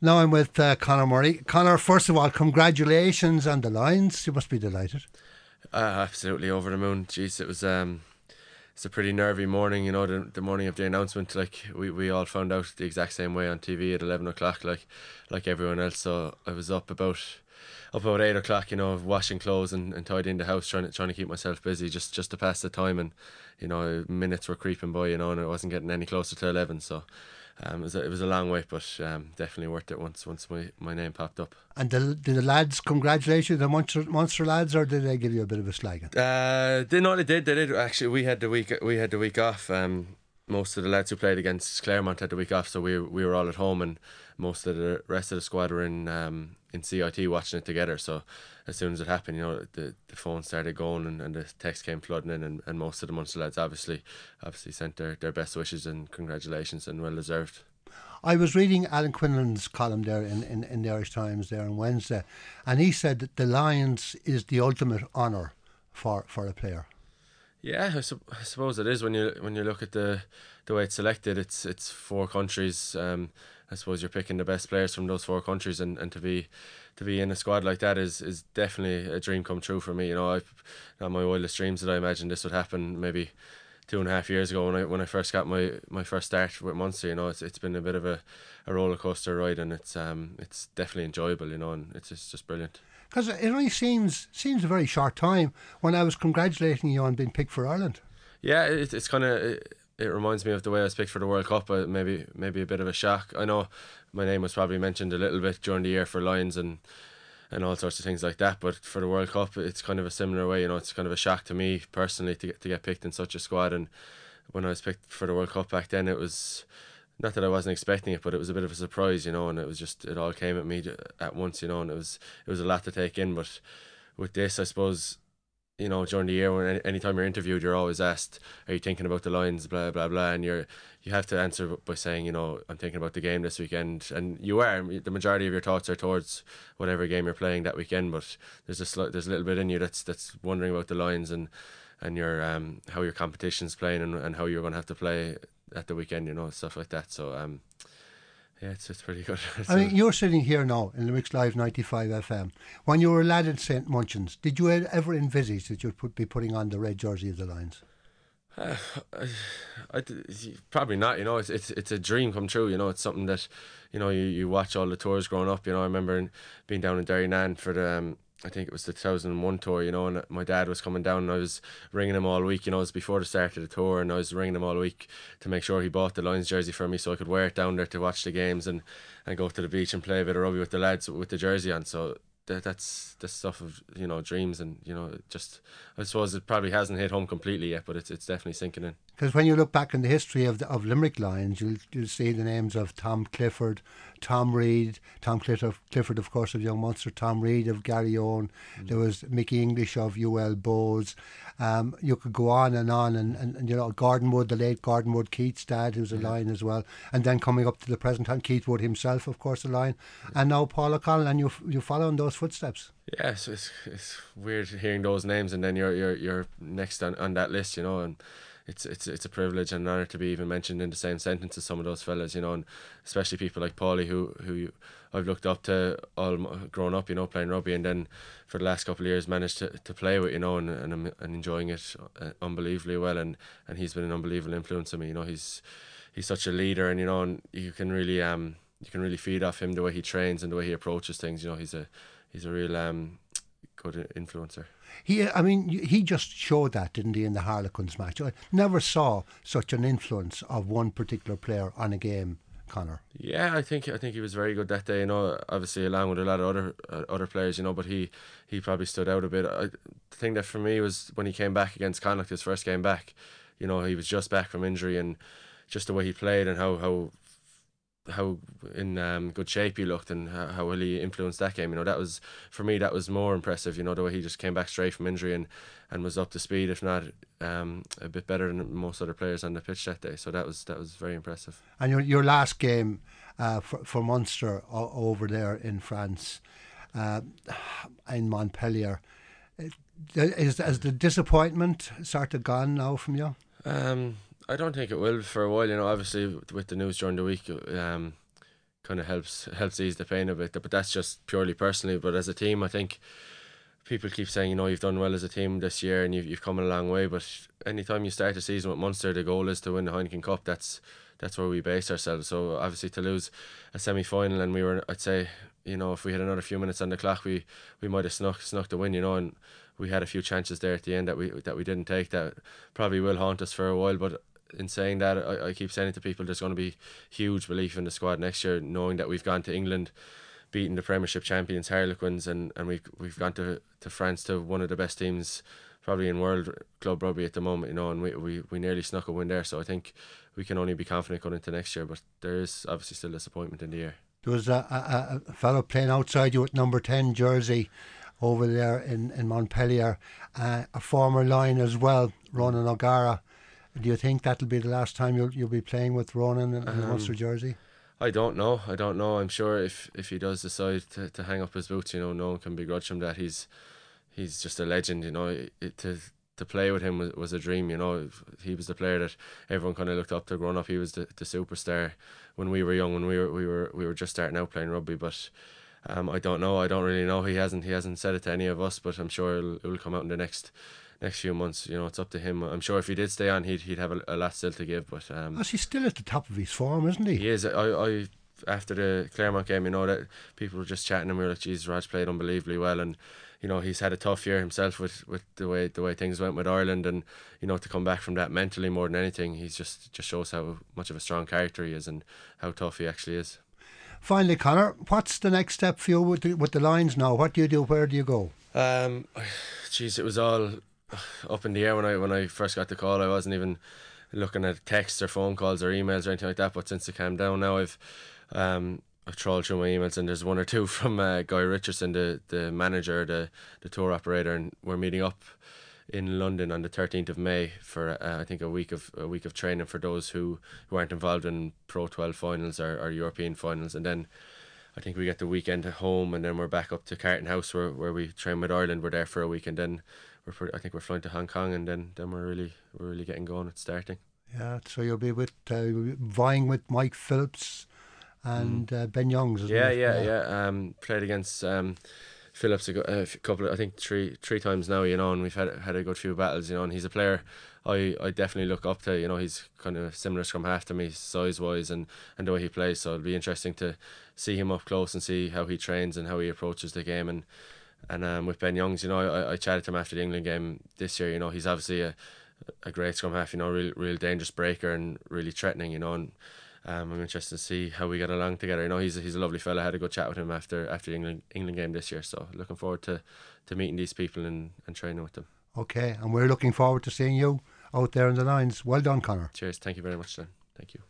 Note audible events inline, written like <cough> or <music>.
Now I'm with uh, Conor Murray. Conor, first of all, congratulations on the Lions. You must be delighted. Uh, absolutely over the moon. Jeez, it was um, it's a pretty nervy morning. You know, the, the morning of the announcement, like we, we all found out the exact same way on TV at eleven o'clock, like like everyone else. So I was up about up about eight o'clock, you know, washing clothes and, and tidying the house, trying to trying to keep myself busy, just just to pass the time. And you know, minutes were creeping by, you know, and I wasn't getting any closer to eleven. So um, it, was a, it was a long wait, but um, definitely worth it once once my, my name popped up. And did, did the lads congratulate you, the monster, Munster lads, or did they give you a bit of a slag? Uh, they know they did. They did actually. We had the week we had the week off. Um, most of the lads who played against Clermont had the week off, so we we were all at home, and most of the rest of the squad were in um, in CIT watching it together. So as soon as it happened, you know, the, the phone started going and, and the text came flooding in, and, and most of the Munster lads obviously obviously sent their, their best wishes and congratulations and well deserved. I was reading Alan Quinlan's column there in, in, in the Irish Times there on Wednesday, and he said that the Lions is the ultimate honour for, for a player. Yeah, I, su- I, suppose it is when you when you look at the the way it's selected. It's it's four countries. Um, I suppose you're picking the best players from those four countries, and, and to be to be in a squad like that is is definitely a dream come true for me. You know, I've not my wildest dreams that I imagined this would happen. Maybe two and a half years ago when I when I first got my, my first start with Munster. You know, it's it's been a bit of a, a roller coaster ride, and it's um it's definitely enjoyable. You know, and it's just, just brilliant. Because it only seems seems a very short time when I was congratulating you on being picked for Ireland. Yeah, it, it's kind of. It, it reminds me of the way I was picked for the World Cup. Uh, maybe maybe a bit of a shock. I know my name was probably mentioned a little bit during the year for Lions and and all sorts of things like that. But for the World Cup, it's kind of a similar way. You know, it's kind of a shock to me personally to get to get picked in such a squad. And when I was picked for the World Cup back then, it was not that I wasn't expecting it, but it was a bit of a surprise, you know. And it was just it all came at me at once, you know. And it was it was a lot to take in. But with this, I suppose you know, during the year when any, anytime you're interviewed, you're always asked, "Are you thinking about the Lions?" Blah blah blah, and you're you have to answer by saying, you know, I'm thinking about the game this weekend, and you are. The majority of your thoughts are towards whatever game you're playing that weekend, but there's a slight, there's a little bit in you that's that's wondering about the Lions and and your um how your competition's playing and, and how you're going to have to play at the weekend, you know, stuff like that. So um yeah, it's, it's pretty good. <laughs> I mean, you're sitting here now in Limerick Live 95 FM. When you were a lad at St. Munchin's, did you ever envisage that you'd put, be putting on the red jersey of the Lions? Uh, <sighs> I, I, probably not. You know, it's, it's it's a dream come true. You know, it's something that, you know, you, you watch all the tours growing up. You know, I remember being down in Derrynane for the um, I think it was the 2001 tour, you know, and my dad was coming down and I was ringing him all week, you know, it was before the start of the tour and I was ringing him all week to make sure he bought the Lions jersey for me so I could wear it down there to watch the games and, and go to the beach and play a bit of rugby with the lads with the jersey on. So that, that's the stuff of, you know, dreams and, you know, just, I suppose it probably hasn't hit home completely yet, but it's, it's definitely sinking in. Because when you look back in the history of the, of Limerick Lions, you'll, you'll see the names of Tom Clifford, Tom Reid, Tom Clifford, Clifford, of course, of Young Munster, Tom Reid of Garryowen. Mm. There was Mickey English of UL Bohs. Um, you could go on and on, and, and, and, you know Gordon Wood, the late Gordon Wood, Keith's dad, who's a yeah. lion as well, and then coming up to the present time, Keith Wood himself, of course, a lion, yeah. and now Paul O'Connell, and you you follow in those footsteps. Yeah, so it's it's weird hearing those names, and then you're you're you're next on, on that list, you know, and it's it's it's a privilege and an honor to be even mentioned in the same sentence as some of those fellas, you know, and especially people like Paulie who who I've looked up to all growing up, you know, playing rugby, and then for the last couple of years managed to, to play with, you know, and and, and enjoying it uh, unbelievably well, and and he's been an unbelievable influence on me, you know, he's he's such a leader, and you know, and you can really um you can really feed off him the way he trains and the way he approaches things, you know, he's a he's a real um good influencer. He, I mean, he just showed that, didn't he, in the Harlequins match? I never saw such an influence of one particular player on a game. Conor. Yeah, I think I think he was very good that day. You know, obviously along with a lot of other uh, other players, you know, but he he probably stood out a bit. I, the thing that for me was when he came back against Connacht, his first game back. You know, he was just back from injury and just the way he played and how how how in um, good shape he looked and how, how well he influenced that game. You know, that was for me that was more impressive. You know, the way he just came back straight from injury and, and was up to speed, if not um, a bit better than most other players on the pitch that day. So that was that was very impressive. And your your last game uh, for for Munster over there in France, uh, in Montpellier, is has the disappointment sort of gone now from you? Um, I don't think it will for a while. You know, obviously with the news during the week, um, kind of helps helps ease the pain a bit. But that's just purely personally. But as a team, I think people keep saying, you know, you've done well as a team this year and you've, you've come a long way. But anytime you start a season with Munster, the goal is to win the Heineken Cup. That's that's where we base ourselves. So obviously to lose a semi final and we were, I'd say, you know, if we had another few minutes on the clock, we we might have snuck snuck the win, you know, and we had a few chances there at the end that we that we didn't take that probably will haunt us for a while. But in saying that, I, I keep saying to people, there's going to be huge belief in the squad next year, knowing that we've gone to England beating the Premiership champions Harlequins, and, and we've we've gone to, to France to one of the best teams probably in world club rugby at the moment, you know, and we, we, we nearly snuck a win there. So I think we can only be confident going into next year, but there is obviously still disappointment in the year. There was a, a, a fellow playing outside you with number 10 jersey over there in, in Montpellier, uh, a former Lion as well, Ronan O'Gara. Do you think that'll be the last time you'll, you'll be playing with Ronan in, in um, the Munster jersey? I don't know. I don't know. I'm sure if, if he does decide to, to hang up his boots, you know, no one can begrudge him that. He's he's just a legend. You know, it, to to play with him was, was a dream. You know, he was the player that everyone kind of looked up to growing up. He was the, the superstar when we were young. When we were we were we were just starting out playing rugby, but. Um, I don't know. I don't really know. He hasn't. He hasn't said it to any of us, but I'm sure it'll, it will come out in the next next few months. You know, it's up to him. I'm sure if he did stay on, he'd he'd have a, a lot still to give. But um, he's still at the top of his form, isn't he? He is. I, I after the Clermont game, you know that people were just chatting and we were like, "Jesus, Rog played unbelievably well," and you know he's had a tough year himself with, with the way the way things went with Ireland, and you know to come back from that mentally more than anything, he's just just shows how much of a strong character he is and how tough he actually is. Finally, Conor, what's the next step for you with the, with the Lions now? What do you do? Where do you go? Um, <sighs> geez, it was all up in the air when I when I first got the call. I wasn't even looking at texts or phone calls or emails or anything like that. But since it calmed down now, I've um, I've trawled through my emails and there's one or two <laughs> from uh, Guy Richardson, the the manager, the the tour operator, and we're meeting up in London on the 13th of May for uh, I think a week of a week of training for those who, who aren't involved in Pro 12 finals or, or European finals, and then. I think we get the weekend at home, and then we're back up to Carton House where, where we train with Ireland. We're there for a week, and then we're I think we're flying to Hong Kong, and then, then we're really we're really getting going. It's starting. Yeah, so you'll be with uh, vying with Mike Phillips, and mm. uh, Ben Youngs. Yeah, yeah, yeah, yeah. Um, played against um, Phillips a, a couple, of, I think three three times now. You know, and we've had had a good few battles. You know, and he's a player I, I definitely look up to. You know, he's kind of similar scrum half to me, size wise, and and the way he plays. So it'll be interesting to see him up close and see how he trains and how he approaches the game. And and um, with Ben Youngs, you know, I, I chatted to him after the England game this year. You know, he's obviously a a great scrum half. You know, real real dangerous breaker and really threatening. You know, and um, I'm interested to see how we get along together. You know, he's he's a lovely fella. I had a good chat with him after after the England England game this year. So looking forward to, to meeting these people and, and training with them. Okay, and we're looking forward to seeing you out there in the Lions. Well done, Conor. Cheers. Thank you very much, then. Thank you.